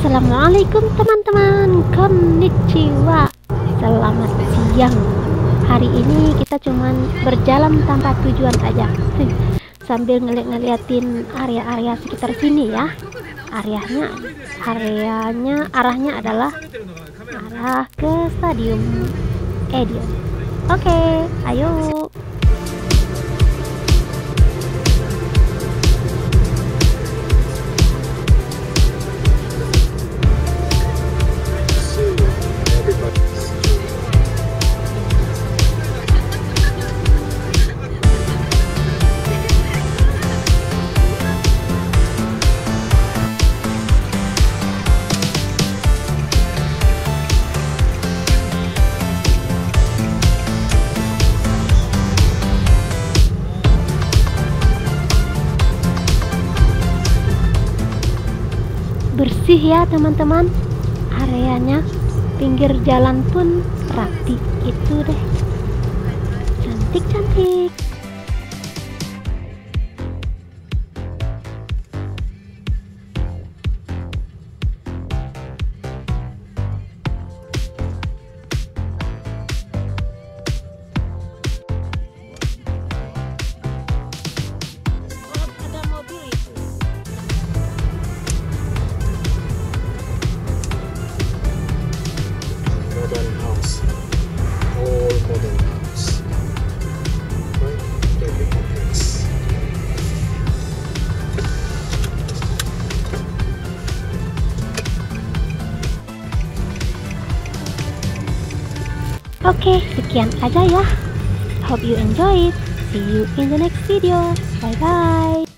Assalamualaikum teman-teman. Konnichiwa. Selamat siang. Hari ini kita cuman berjalan tanpa tujuan aja Sambil ngeliat-ngeliatin area-area sekitar sini ya. Areanya Areanya Arahnya adalah Arah ke stadium Edion. Oke ayo bersih ya teman-teman. Areanya pinggir jalan pun rapi. Itu deh. Cantik-cantik. modern Oke, sekian aja ya. Hope you enjoy it. See you in the next video. Bye bye.